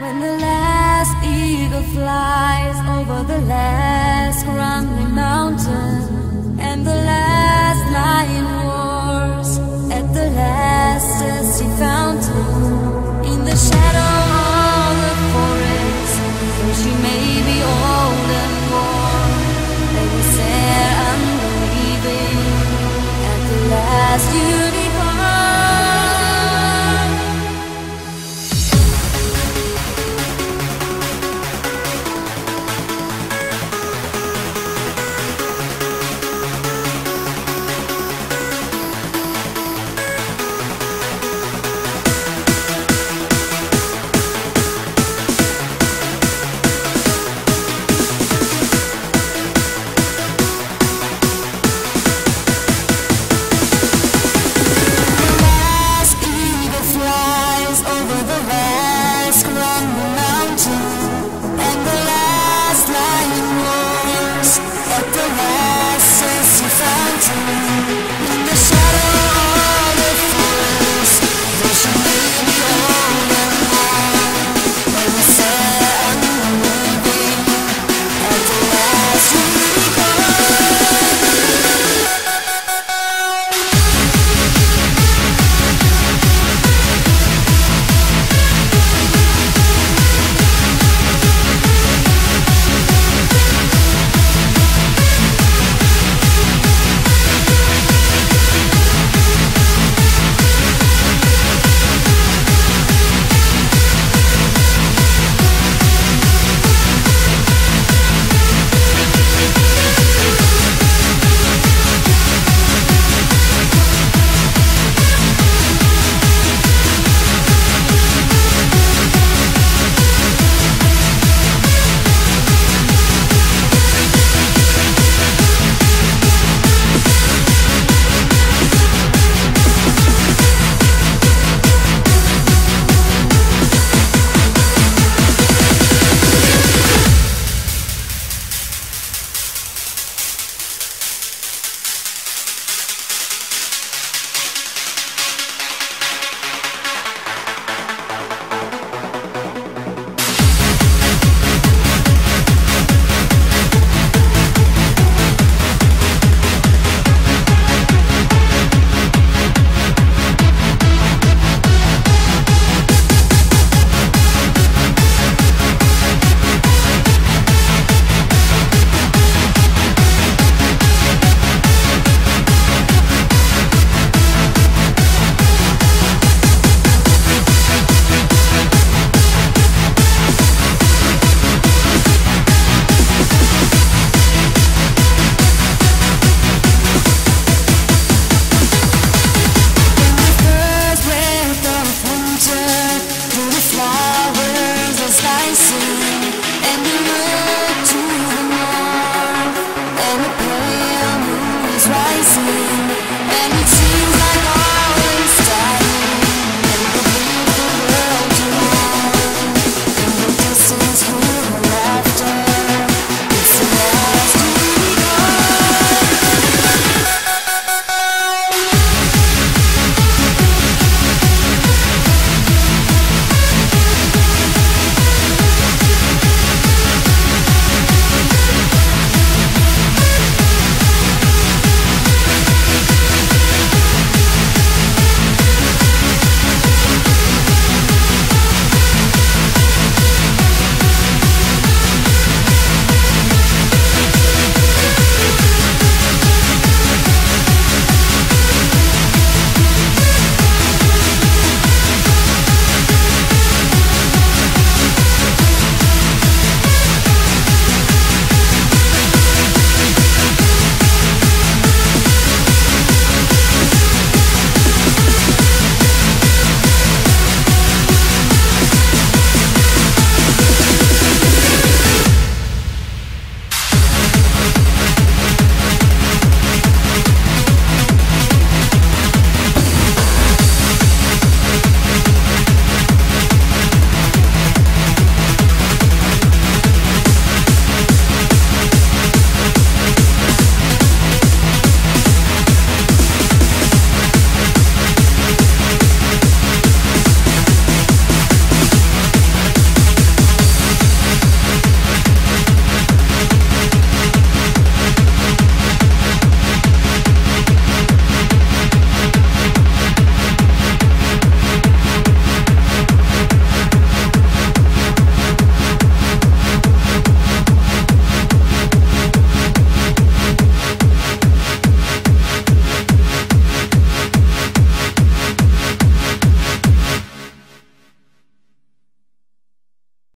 When the last eagle flies over the last crumbling mountain And the last lion roars at the last